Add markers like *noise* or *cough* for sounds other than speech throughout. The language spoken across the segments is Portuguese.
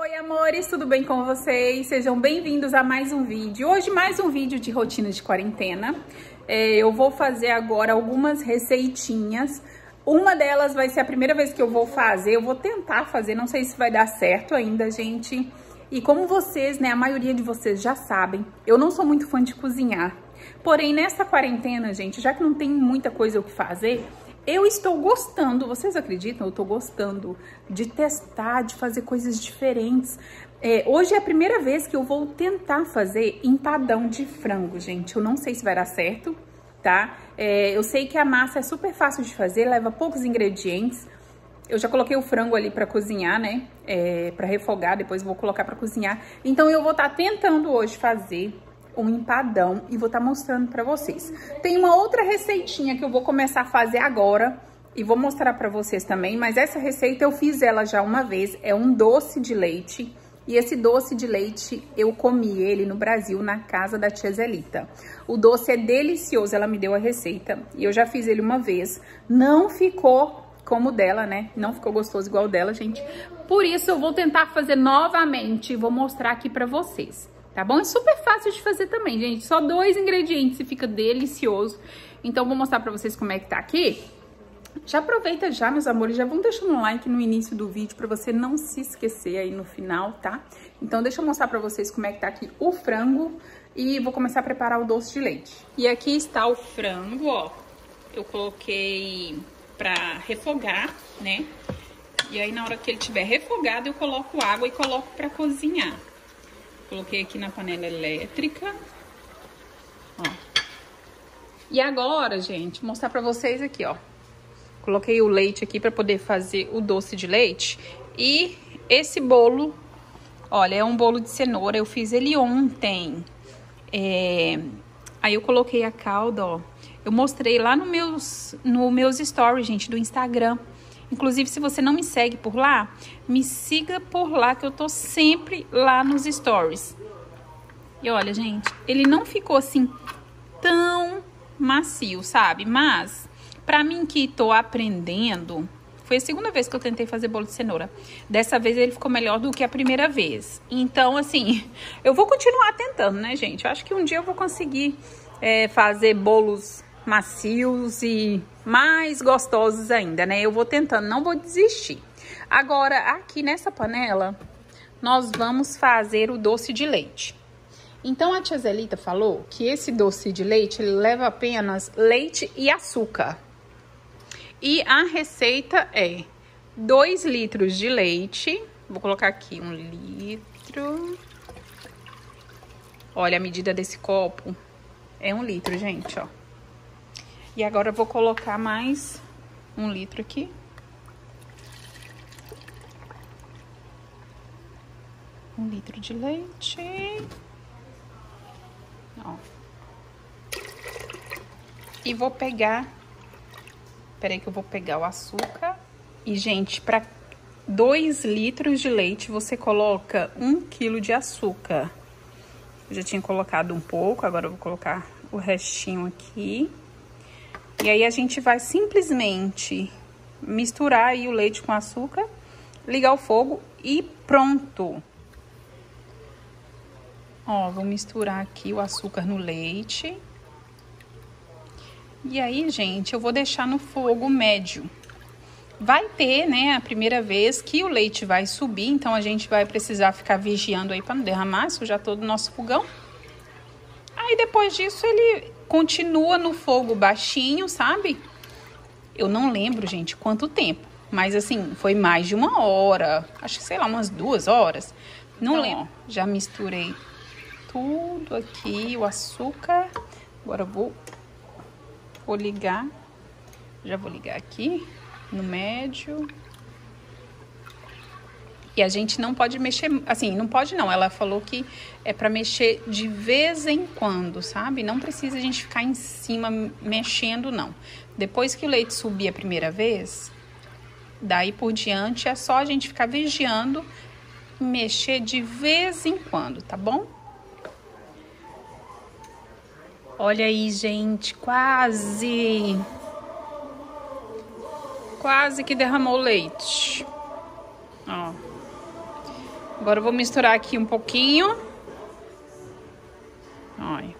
Oi amores, tudo bem com vocês? Sejam bem-vindos a mais um vídeo. Hoje mais um vídeo de rotina de quarentena. É, eu vou fazer agora algumas receitinhas. Uma delas vai ser a primeira vez que eu vou fazer, eu vou tentar fazer, não sei se vai dar certo ainda, gente. E como vocês, né, a maioria de vocês já sabem, eu não sou muito fã de cozinhar. Porém, nessa quarentena, gente, já que não tem muita coisa o que fazer, eu estou gostando, vocês acreditam? Eu estou gostando de testar, de fazer coisas diferentes. É, hoje é a primeira vez que eu vou tentar fazer empadão de frango, gente. Eu não sei se vai dar certo, tá? É, eu sei que a massa é super fácil de fazer, leva poucos ingredientes. Eu já coloquei o frango ali para cozinhar, né? É, para refogar, depois vou colocar para cozinhar. Então eu vou estar tá tentando hoje fazer um empadão e vou estar tá mostrando para vocês. Tem uma outra receitinha que eu vou começar a fazer agora e vou mostrar para vocês também, mas essa receita eu fiz ela já uma vez, é um doce de leite. E esse doce de leite, eu comi ele no Brasil, na casa da tia Zelita. O doce é delicioso, ela me deu a receita. E eu já fiz ele uma vez. Não ficou como dela, né? Não ficou gostoso igual dela, gente. Por isso, eu vou tentar fazer novamente e vou mostrar aqui pra vocês tá bom? É super fácil de fazer também, gente. Só dois ingredientes e fica delicioso. Então, vou mostrar pra vocês como é que tá aqui. Já aproveita já, meus amores, já vão deixando um like no início do vídeo pra você não se esquecer aí no final, tá? Então, deixa eu mostrar pra vocês como é que tá aqui o frango e vou começar a preparar o doce de leite. E aqui está o frango, ó. Eu coloquei pra refogar, né? E aí, na hora que ele tiver refogado, eu coloco água e coloco pra cozinhar. Coloquei aqui na panela elétrica. Ó. E agora, gente, mostrar pra vocês aqui, ó. Coloquei o leite aqui pra poder fazer o doce de leite. E esse bolo, olha, é um bolo de cenoura. Eu fiz ele ontem. É... Aí eu coloquei a calda, ó. Eu mostrei lá no meus, no meus stories, gente, do Instagram. Inclusive, se você não me segue por lá, me siga por lá que eu tô sempre lá nos stories. E olha, gente, ele não ficou assim tão macio, sabe? Mas, pra mim que tô aprendendo, foi a segunda vez que eu tentei fazer bolo de cenoura. Dessa vez ele ficou melhor do que a primeira vez. Então, assim, *laughs* eu vou continuar tentando, né, gente? Eu acho que um dia eu vou conseguir é, fazer bolos macios e mais gostosos ainda, né? Eu vou tentando, não vou desistir. Agora, aqui nessa panela, nós vamos fazer o doce de leite. Então, a tia Zelita falou que esse doce de leite, leva apenas leite e açúcar. E a receita é 2 litros de leite. Vou colocar aqui um litro. Olha, a medida desse copo é um litro, gente, ó. E agora eu vou colocar mais um litro aqui. Um litro de leite. Ó. E vou pegar... Peraí que eu vou pegar o açúcar. E, gente, para 2 litros de leite, você coloca 1 um quilo de açúcar. Eu já tinha colocado um pouco, agora eu vou colocar o restinho aqui. E aí a gente vai simplesmente misturar aí o leite com açúcar, ligar o fogo e pronto. Ó, vou misturar aqui o açúcar no leite. E aí, gente, eu vou deixar no fogo médio. Vai ter, né, a primeira vez que o leite vai subir, então a gente vai precisar ficar vigiando aí para não derramar, sujar todo o nosso fogão. Aí depois disso ele continua no fogo baixinho, sabe? Eu não lembro, gente, quanto tempo. Mas assim, foi mais de uma hora. Acho que, sei lá, umas duas horas. Não então, lembro. Ó, já misturei tudo aqui, o açúcar. Agora vou, vou ligar. Já vou ligar aqui no médio. A gente não pode mexer, assim, não pode não. Ela falou que é para mexer de vez em quando, sabe? Não precisa a gente ficar em cima mexendo, não. Depois que o leite subir a primeira vez, daí por diante é só a gente ficar vigiando, mexer de vez em quando, tá bom? Olha aí, gente, quase. Quase que derramou o leite. Ó. Agora eu vou misturar aqui um pouquinho. Olha.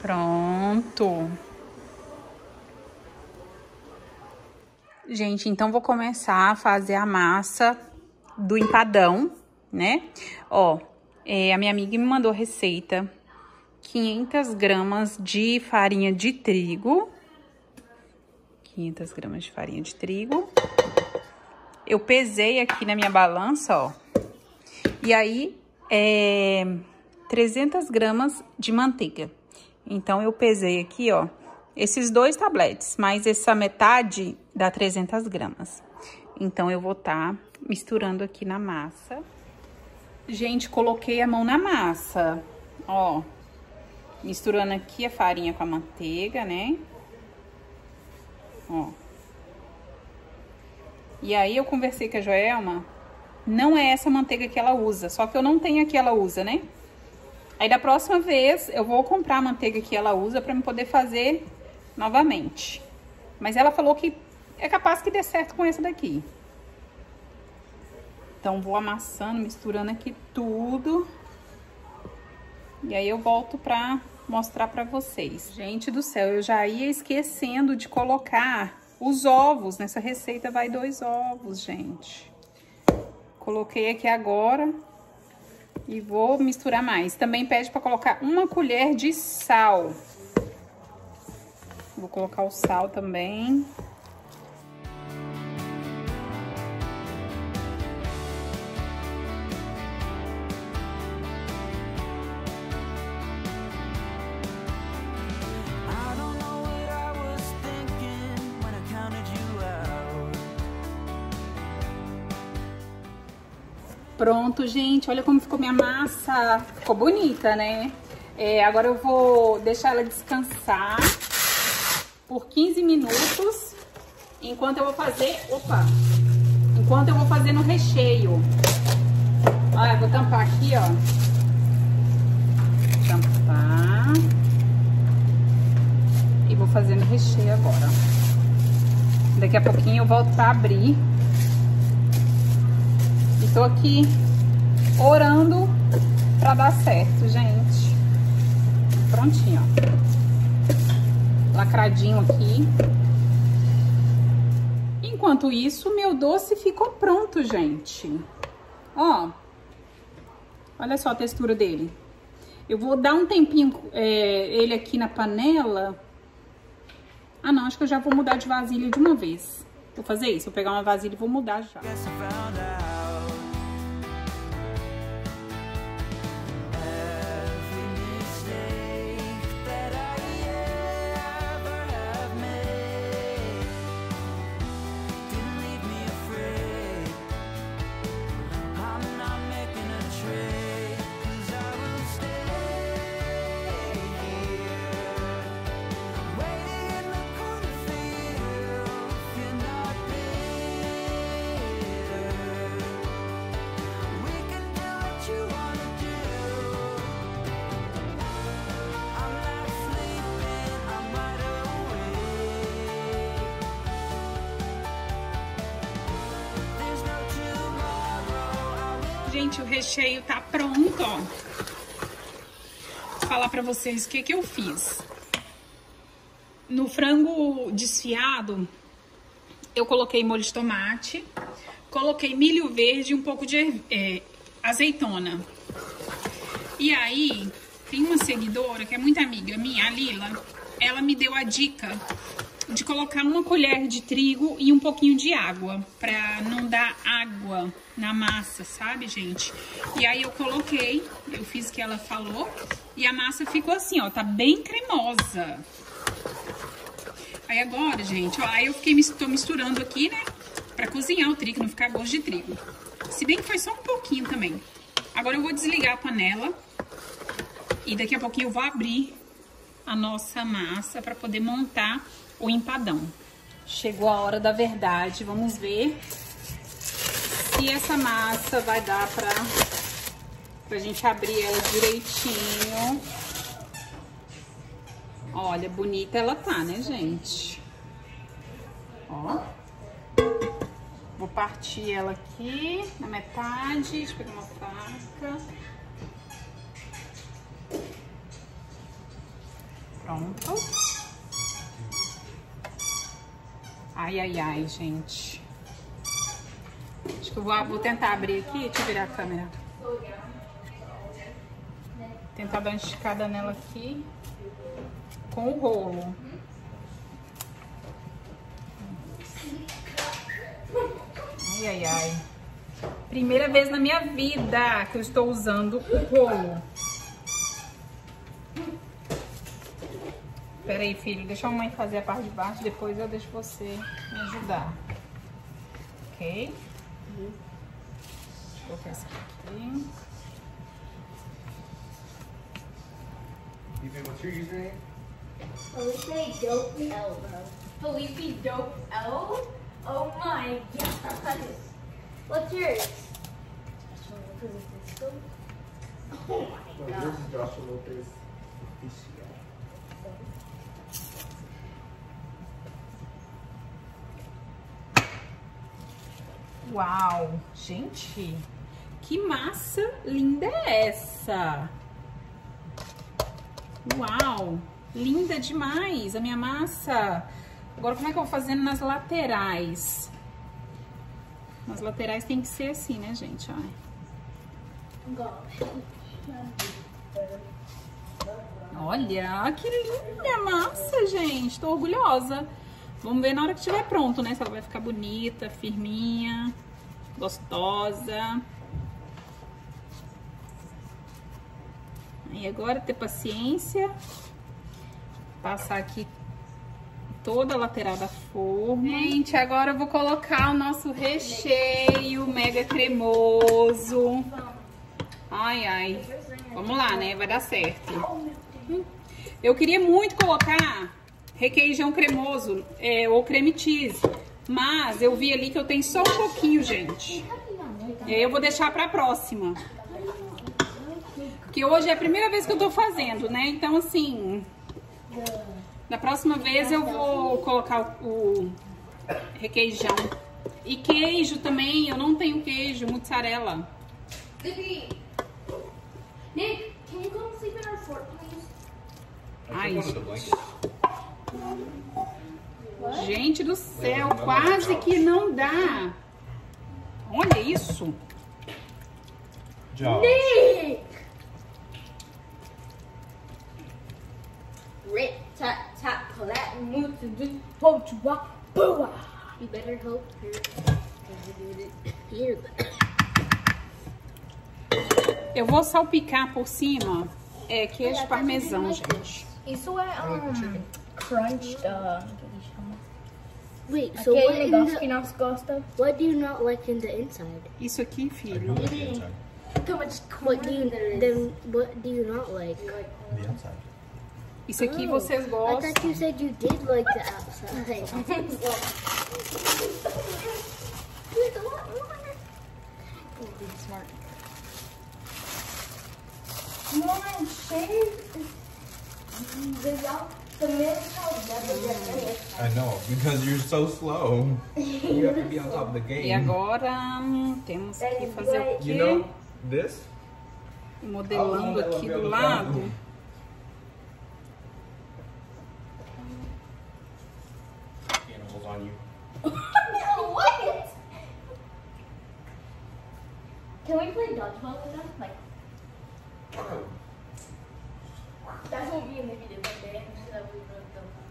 Pronto. Gente, então vou começar a fazer a massa do empadão, né? Ó, é, a minha amiga me mandou receita. 500 gramas de farinha de trigo. 500 gramas de farinha de trigo. Eu pesei aqui na minha balança, ó. E aí, é 300 gramas de manteiga. Então, eu pesei aqui, ó, esses dois tabletes, mais essa metade dá 300 gramas. Então, eu vou estar tá misturando aqui na massa. Gente, coloquei a mão na massa, ó. Misturando aqui a farinha com a manteiga, né? Ó. E aí, eu conversei com a Joelma, não é essa manteiga que ela usa, só que eu não tenho a que ela usa, né? Aí da próxima vez eu vou comprar a manteiga que ela usa para me poder fazer novamente. Mas ela falou que é capaz que dê certo com essa daqui. Então vou amassando, misturando aqui tudo. E aí eu volto pra mostrar pra vocês. Gente do céu, eu já ia esquecendo de colocar os ovos. Nessa receita vai dois ovos, gente. Coloquei aqui agora. E vou misturar mais. Também pede para colocar uma colher de sal. Vou colocar o sal também. Pronto, gente, olha como ficou minha massa. Ficou bonita, né? É, agora eu vou deixar ela descansar por 15 minutos, enquanto eu vou fazer... Opa! Enquanto eu vou fazer no recheio. Olha, vou tampar aqui, ó. Tampar. E vou fazer no recheio agora. Daqui a pouquinho eu volto pra abrir tô aqui orando pra dar certo, gente. Prontinho, ó. Lacradinho aqui. Enquanto isso, meu doce ficou pronto, gente. Ó. Olha só a textura dele. Eu vou dar um tempinho é, ele aqui na panela. Ah, não, acho que eu já vou mudar de vasilha de uma vez. Vou fazer isso, vou pegar uma vasilha e vou mudar já. Gente, o recheio tá pronto, ó. Vou falar pra vocês o que que eu fiz. No frango desfiado, eu coloquei molho de tomate, coloquei milho verde e um pouco de é, azeitona. E aí, tem uma seguidora que é muito amiga minha, a Lila, ela me deu a dica de colocar uma colher de trigo e um pouquinho de água, pra não dar água na massa, sabe, gente? E aí eu coloquei, eu fiz o que ela falou, e a massa ficou assim, ó, tá bem cremosa. Aí agora, gente, ó, aí eu fiquei, tô misturando aqui, né, pra cozinhar o trigo, não ficar gosto de trigo. Se bem que foi só um pouquinho também. Agora eu vou desligar a panela e daqui a pouquinho eu vou abrir a nossa massa pra poder montar o empadão. Chegou a hora da verdade, vamos ver se essa massa vai dar pra, pra gente abrir ela direitinho. Olha, bonita ela tá, né, gente? Ó. Vou partir ela aqui na metade. Deixa eu pegar uma faca. Pronto. Ai, ai, ai, gente. Acho que eu vou, vou tentar abrir aqui. Deixa eu virar a câmera. Tentar dar uma esticada nela aqui com o rolo. Ai, ai, ai. Primeira vez na minha vida que eu estou usando o rolo. Pera aí, filho. Deixa a mãe fazer a parte de baixo, depois eu deixo você me ajudar. Ok? Deixa eu colocar esse aqui. Ethan, what's your username? Felipe Dope L, bro. Felipe Dope L? Oh my god. What's yours? Oh my god. yours is Joshua Lopez. Oficial. Uau! Gente, que massa linda é essa? Uau! Linda demais a minha massa. Agora, como é que eu vou fazendo nas laterais? Nas laterais tem que ser assim, né, gente? Olha. Olha, que linda massa, gente. Tô orgulhosa. Vamos ver na hora que estiver pronto, né? Se ela vai ficar bonita, firminha, gostosa. E agora ter paciência. Passar aqui toda a lateral da forma. Gente, agora eu vou colocar o nosso recheio mega cremoso. Ai, ai. Vamos lá, né? Vai dar certo. Eu queria muito colocar requeijão cremoso é, ou creme cheese, mas eu vi ali que eu tenho só um pouquinho, gente. E aí eu vou deixar pra próxima. Porque hoje é a primeira vez que eu tô fazendo, né? Então, assim, da próxima vez eu vou colocar o, requeijão. E queijo também, eu não tenho queijo, mozzarella. Nicky! Nick, can you come sleep in our fort, please? Ai, the blankets. Gente do céu, quase que não dá. Olha isso. Nick! Rip, tap, tap, clap, move to do, hold to rock, boo! You better hope you're here. Eu vou salpicar por cima é queijo parmesão, gente. Isso é um crunch uh, Wait, so what in negócio the, what do you not like in the inside? Isso aqui, I filho. do like the inside. Too much What do you, then what do you not like? The outside. Isso aqui vocês I thought you said you did like the outside. Smart. Come on, shave. The milk never I know, because you're so slow. You have to be on top of the game. E agora hum, mm, temos que fazer o quê? You know this? Modelando oh, aqui do lado. Animals on you. *laughs* what? Can we play dodgeball with them? Like, that's what me and Nicky did will break the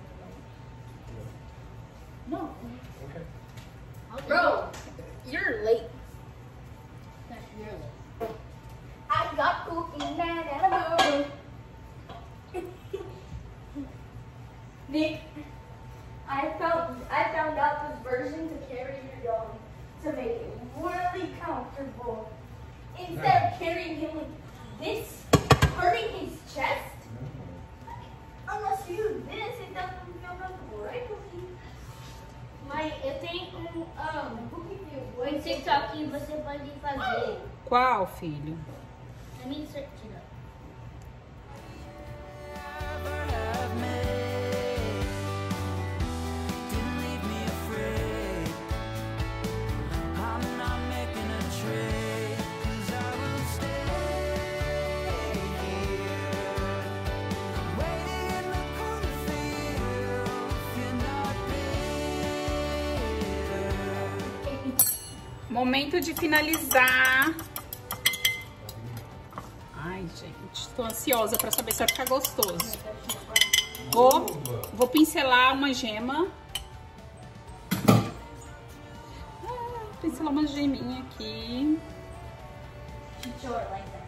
Eu tenho um, um, um TikTok que você pode fazer. Qual, filho? Let me search Momento de finalizar. Ai, gente, tô ansiosa pra saber se vai ficar gostoso. Vou, vou pincelar uma gema. Ah, pincelar uma geminha aqui. That.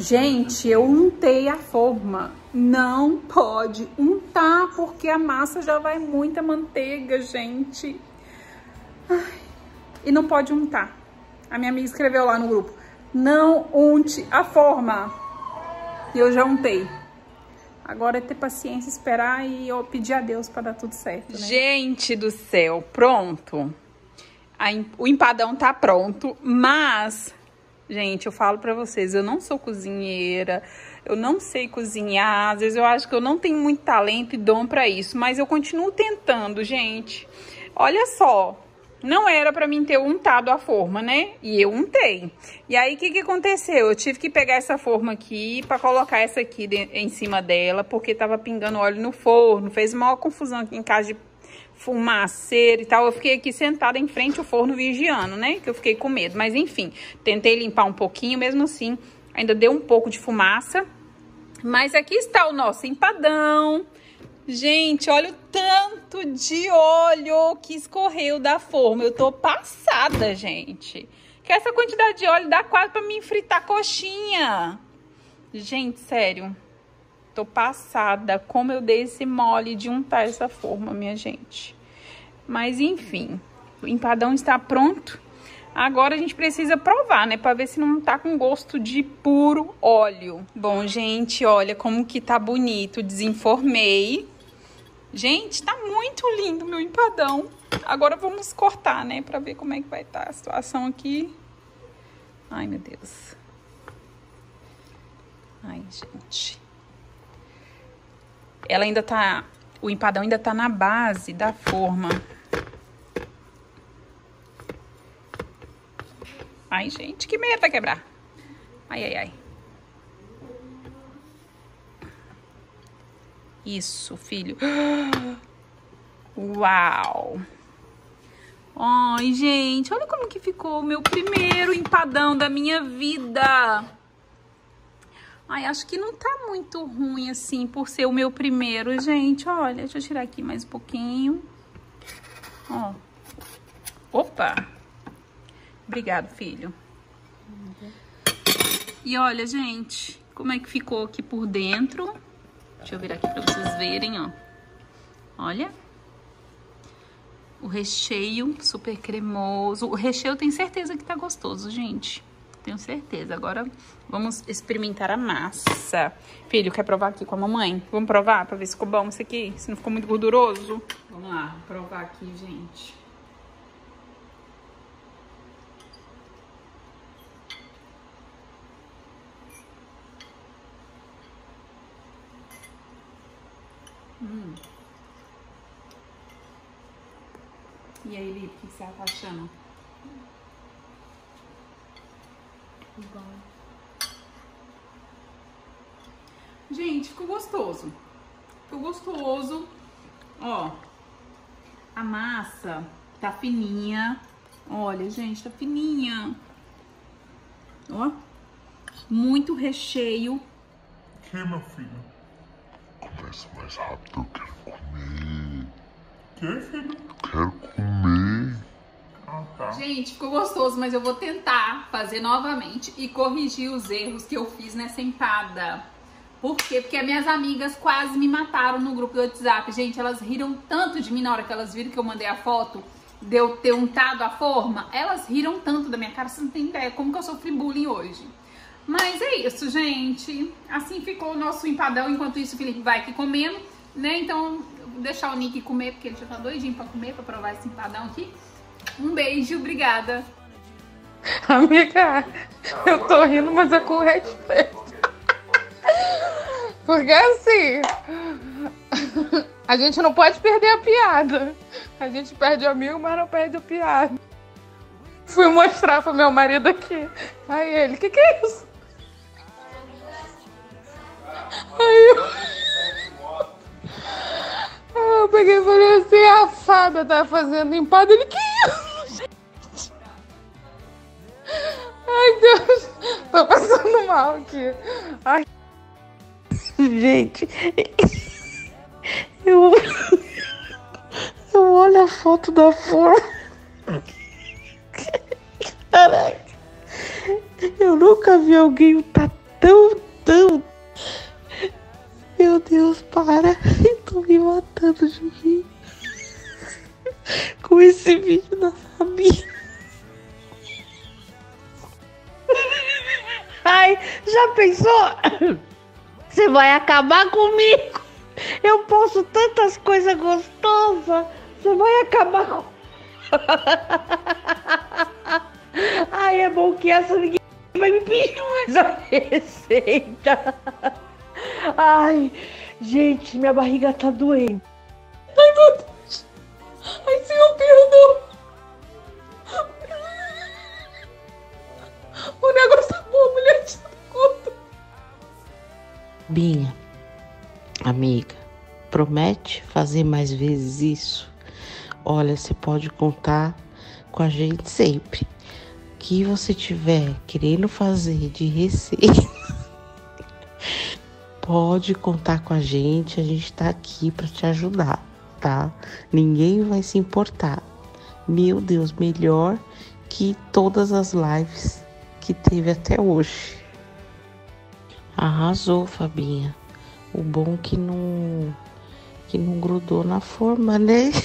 Gente, eu untei a forma. Não pode untar, porque a massa já vai muita manteiga, gente. Ai, E não pode untar. A minha amiga escreveu lá no grupo. Não unte a forma. E eu já untei. Agora é ter paciência, esperar e pedir a Deus para dar tudo certo, né? Gente do céu, pronto. O empadão tá pronto, mas Gente, eu falo pra vocês, eu não sou cozinheira, eu não sei cozinhar, às vezes eu acho que eu não tenho muito talento e dom pra isso, mas eu continuo tentando, gente. Olha só, não era pra mim ter untado a forma, né? E eu untei. E aí, o que que aconteceu? Eu tive que pegar essa forma aqui pra colocar essa aqui de- em cima dela, porque tava pingando óleo no forno, fez maior confusão aqui em casa de fumaceira e tal. Eu fiquei aqui sentada em frente ao forno vigiando, né? Que eu fiquei com medo. Mas enfim, tentei limpar um pouquinho, mesmo assim, ainda deu um pouco de fumaça. Mas aqui está o nosso empadão. Gente, olha o tanto de óleo que escorreu da forma. Eu tô passada, gente. Que essa quantidade de óleo dá quase pra mim fritar coxinha. Gente, sério. Tô passada como eu dei esse mole de untar essa forma, minha gente. Mas enfim, o empadão está pronto. Agora a gente precisa provar, né? Pra ver se não tá com gosto de puro óleo. Bom, gente, olha como que tá bonito. Desenformei. Gente, tá muito lindo meu empadão. Agora vamos cortar, né? Pra ver como é que vai estar a situação aqui. Ai, meu Deus. Ai, gente. Ela ainda tá. O empadão ainda tá na base da forma. Ai, gente, que medo vai quebrar. Ai, ai, ai. Isso, filho. *gasps* Uau! Ai, gente, olha como que ficou o meu primeiro empadão da minha vida. Ai, acho que não tá muito ruim assim por ser o meu primeiro, gente. Olha, deixa eu tirar aqui mais um pouquinho. Ó. Opa! Obrigado, filho. E olha, gente, como é que ficou aqui por dentro. Deixa eu virar aqui pra vocês verem, ó. Olha. O recheio super cremoso. O recheio eu tenho certeza que tá gostoso, gente. Tenho certeza. Agora vamos experimentar a massa. Filho, quer provar aqui com a mamãe? Vamos provar pra ver se ficou bom isso aqui? Se não ficou muito gorduroso? Vamos lá, provar aqui, gente. E aí, Lipe, o que você tá achando? Gente, ficou gostoso. Ficou gostoso. Ó, a massa tá fininha. Olha, gente, tá fininha. Ó, muito recheio. Que, meu filho? Conversa mais rápido, eu quero comer. Que, filho? Eu quero comer. Tá. Gente, ficou gostoso, mas eu vou tentar fazer novamente e corrigir os erros que eu fiz nessa empada. Por quê? Porque minhas amigas quase me mataram no grupo do WhatsApp. Gente, elas riram tanto de mim na hora que elas viram que eu mandei a foto de eu ter untado a forma. Elas riram tanto da minha cara, você não tem ideia como que eu sofri bullying hoje. Mas é isso, gente. Assim ficou o nosso empadão. Enquanto isso, o Felipe vai aqui comendo, né? Então, vou deixar o Nick comer, porque ele já tá doidinho pra comer, pra provar esse empadão aqui. Um beijo, obrigada. Amiga, eu tô rindo, mas é com respeito. Porque assim, a gente não pode perder a piada. A gente perde o amigo, mas não perde a piada. Fui mostrar pro meu marido aqui. Aí ele, que que é isso? Aí eu... Eu peguei e falei assim, a Fábia tá fazendo empada. Ele, que Ai, Deus, tô passando mal aqui. Ai. Gente, eu, eu olho a foto da forma. Caraca, eu nunca vi alguém tá tão, tão. Meu Deus, para, eu tô me matando de rir com esse vídeo da Fabi. Ai, já pensou? Você vai acabar comigo. Eu posto tantas coisas gostosas. Você vai acabar com. *laughs* Ai, é bom que essa ninguém vai me pedir mais a receita. Ai, gente, minha barriga tá doendo. Fazer mais vezes isso? Olha, você pode contar com a gente sempre. Que você tiver querendo fazer de receita, *laughs* pode contar com a gente. A gente tá aqui para te ajudar, tá? Ninguém vai se importar. Meu Deus, melhor que todas as lives que teve até hoje. Arrasou, Fabinha. O bom que não que não grudou na forma, né? *laughs*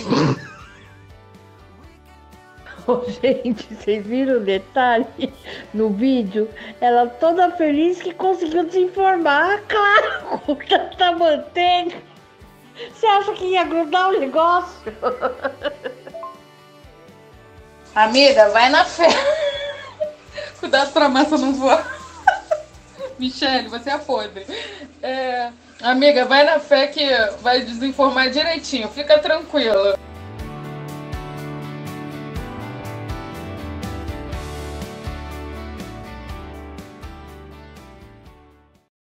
Ô, gente, vocês viram o detalhe no vídeo? Ela toda feliz que conseguiu se informar. Claro, *laughs* com tanta manteiga. Você acha que ia grudar o negócio? *laughs* Amiga, vai na fé. Cuidado pra massa não voar. Michele, você é podre. É, amiga, vai na fé que vai desinformar direitinho. Fica tranquila.